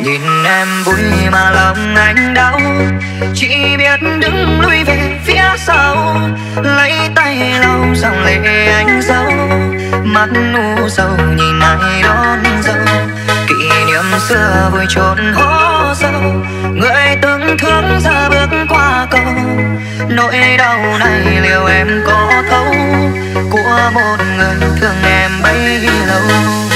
Nhìn em vui mà lòng anh đau. Chỉ biết đứng lui về phía sau. Lấy tay lau dòng lệ anh dâu Mắt nu sầu nhìn ai đón dâu. Kỷ niệm xưa vui trốn hố sâu. Người từng thương ra bước qua cầu. Nỗi đau này liệu em có thấu? Của một người thương em bấy lâu.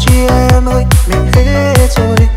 Chi em ơi mình hết rồi.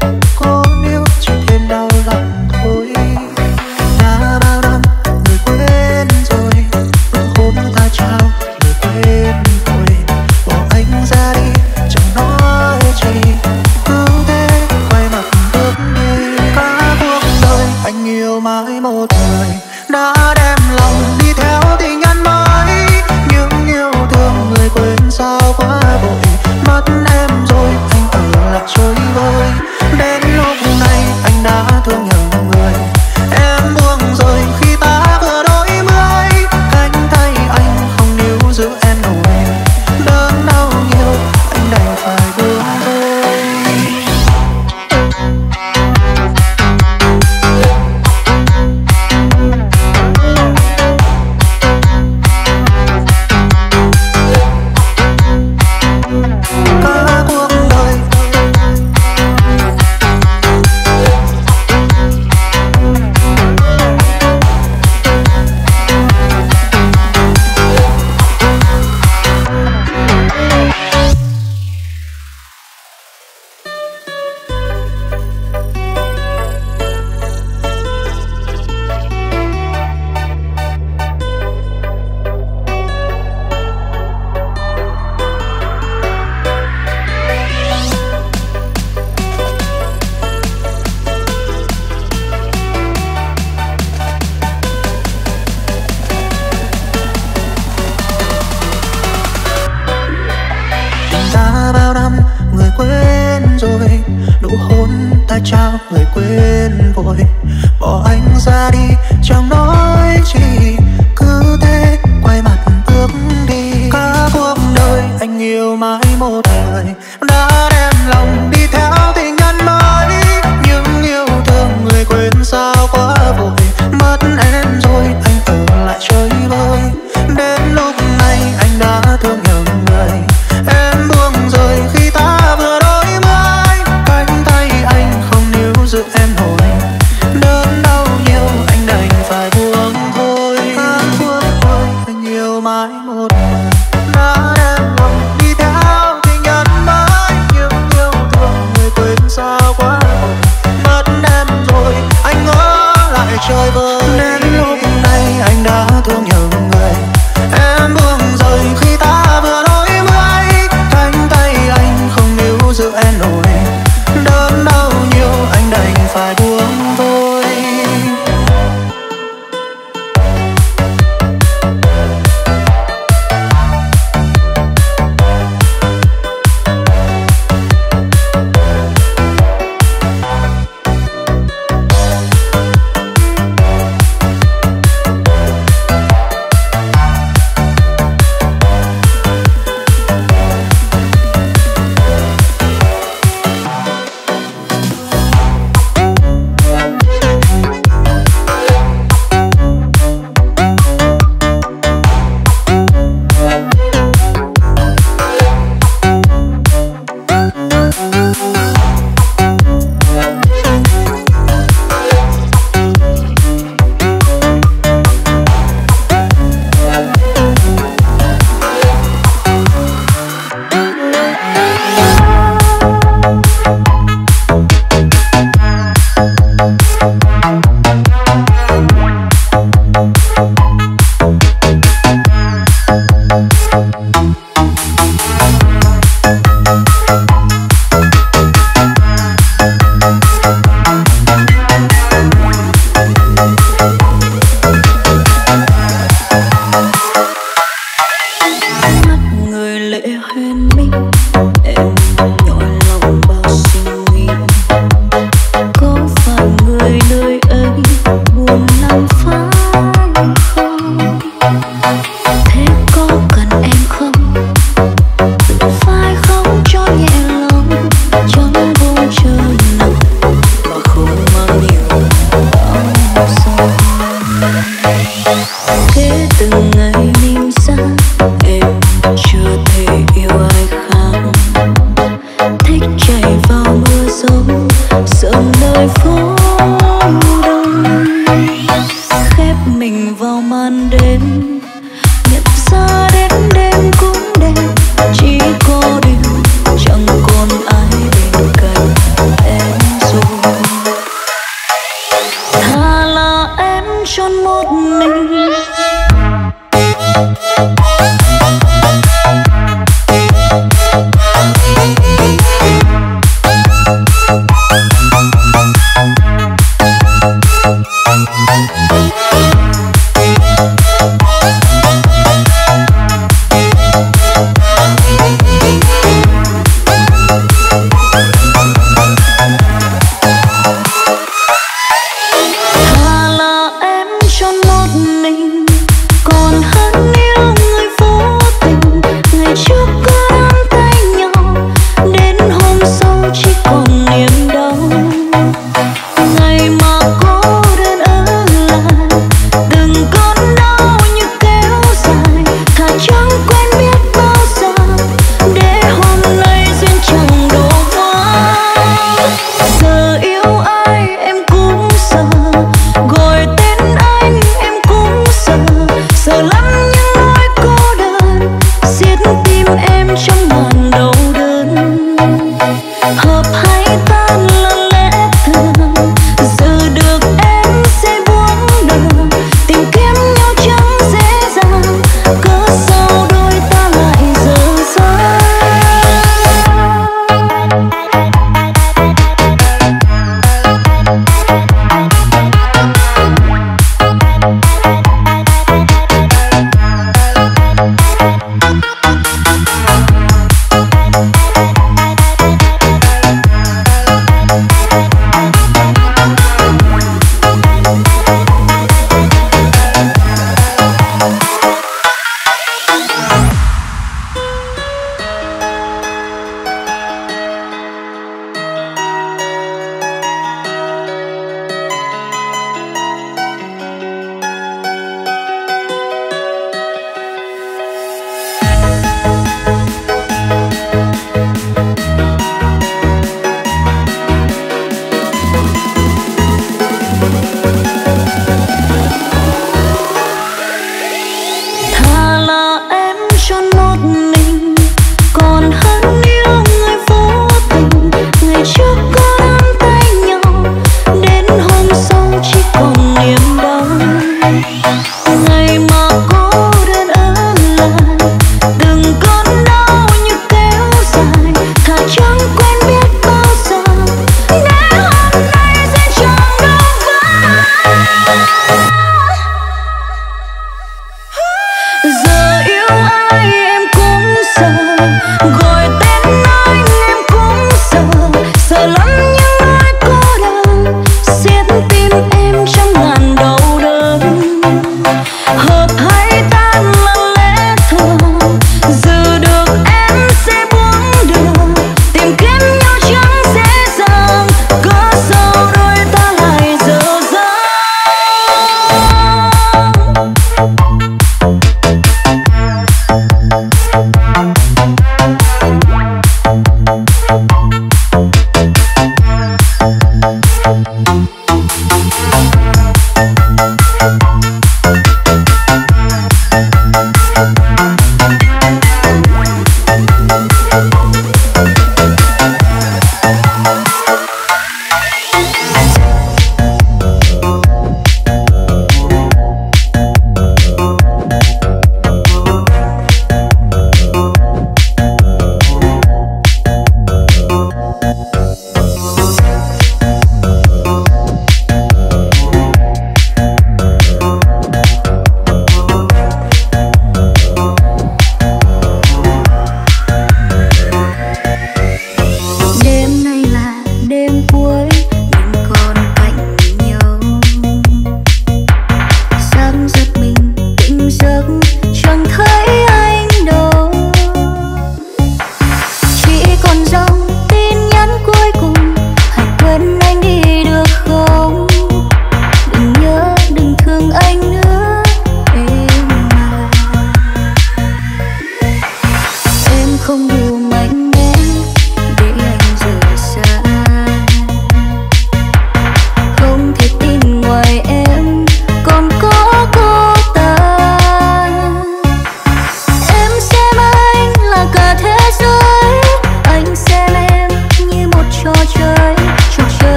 đến lúc này anh đã thương nhầm